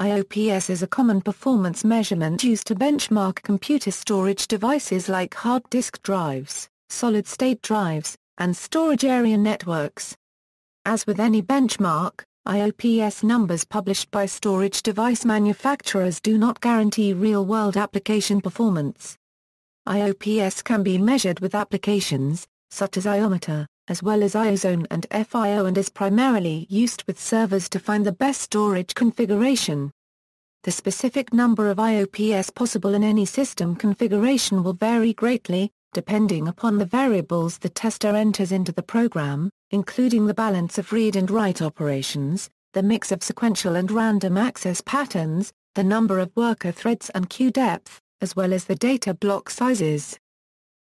IOPS is a common performance measurement used to benchmark computer storage devices like hard disk drives, solid-state drives, and storage area networks. As with any benchmark, IOPS numbers published by storage device manufacturers do not guarantee real-world application performance. IOPS can be measured with applications, such as Iometer, as well as IOzone and FIO and is primarily used with servers to find the best storage configuration. The specific number of IOPS possible in any system configuration will vary greatly, depending upon the variables the tester enters into the program, including the balance of read and write operations, the mix of sequential and random access patterns, the number of worker threads and queue depth, as well as the data block sizes.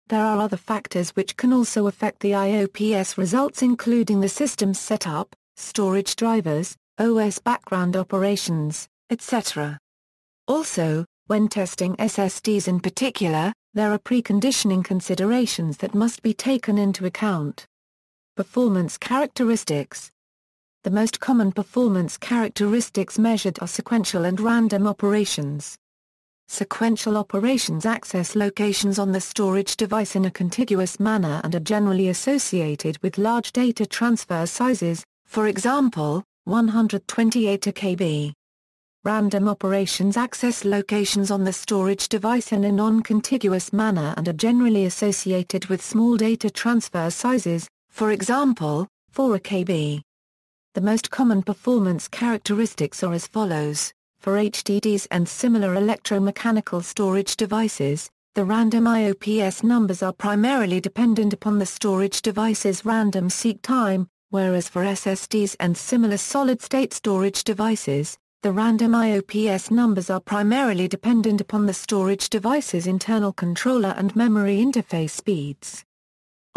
There are other factors which can also affect the IOPS results including the system's setup, storage drivers, OS background operations, etc. Also, when testing SSDs in particular, there are preconditioning considerations that must be taken into account. Performance characteristics The most common performance characteristics measured are sequential and random operations. Sequential operations access locations on the storage device in a contiguous manner and are generally associated with large data transfer sizes, for example, 128 KB. Random operations access locations on the storage device in a non-contiguous manner and are generally associated with small data transfer sizes, for example, 4 KB. The most common performance characteristics are as follows. For HDDs and similar electromechanical storage devices, the random IOPS numbers are primarily dependent upon the storage device's random seek time, whereas for SSDs and similar solid-state storage devices, the random IOPS numbers are primarily dependent upon the storage device's internal controller and memory interface speeds.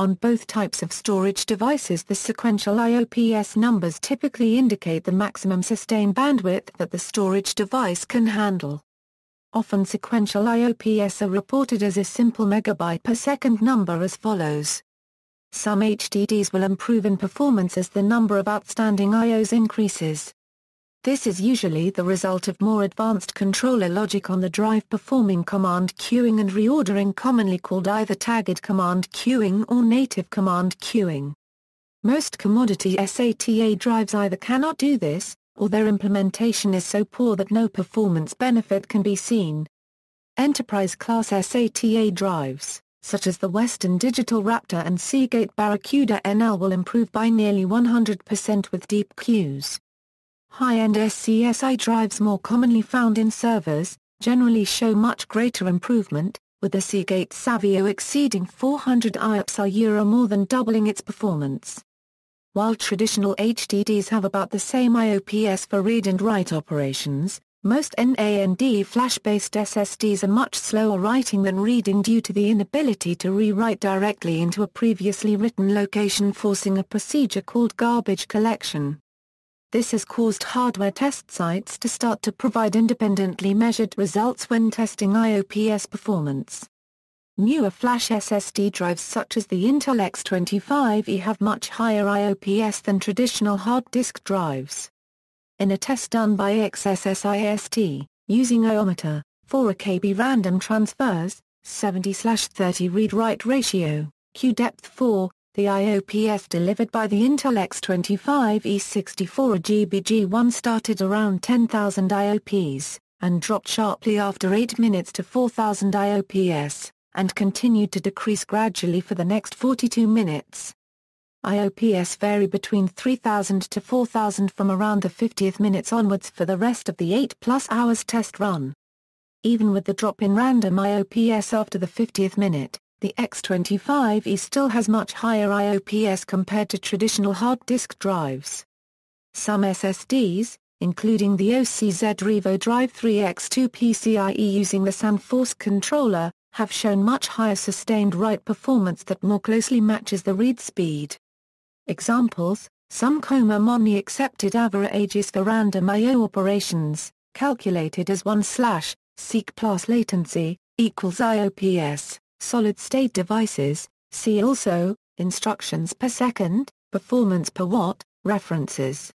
On both types of storage devices the sequential IOPS numbers typically indicate the maximum sustained bandwidth that the storage device can handle. Often sequential IOPS are reported as a simple megabyte per second number as follows. Some HDDs will improve in performance as the number of outstanding IOs increases. This is usually the result of more advanced controller logic on the drive performing command queuing and reordering commonly called either tagged command queuing or native command queuing. Most commodity SATA drives either cannot do this, or their implementation is so poor that no performance benefit can be seen. Enterprise-class SATA drives, such as the Western Digital Raptor and Seagate Barracuda NL will improve by nearly 100% with deep queues. High-end SCSI drives more commonly found in servers, generally show much greater improvement, with the Seagate Savvio exceeding 400 IOPS a year or more than doubling its performance. While traditional HDDs have about the same IOPS for read and write operations, most NAND flash-based SSDs are much slower writing than reading due to the inability to rewrite directly into a previously written location forcing a procedure called garbage collection. This has caused hardware test sites to start to provide independently measured results when testing IOPS performance. Newer flash SSD drives such as the Intel X25E have much higher IOPS than traditional hard disk drives. In a test done by XSSIST, using Iometer, 4 KB random transfers, 70-30 read-write ratio, queue depth 4, the IOPS delivered by the Intel X25E64 GBG1 started around 10,000 IOPS, and dropped sharply after 8 minutes to 4,000 IOPS, and continued to decrease gradually for the next 42 minutes. IOPS vary between 3,000 to 4,000 from around the 50th minutes onwards for the rest of the 8 plus hours test run. Even with the drop in random IOPS after the 50th minute, the X25E still has much higher IOPS compared to traditional hard disk drives. Some SSDs, including the OCZ Revo Drive 3X2 PCIe using the SandForce controller, have shown much higher sustained write performance that more closely matches the read speed. Examples, some Coma Moni accepted averages for random I.O. operations, calculated as 1 slash, seek plus latency, equals IOPS. Solid-state devices, see also, instructions per second, performance per watt, references.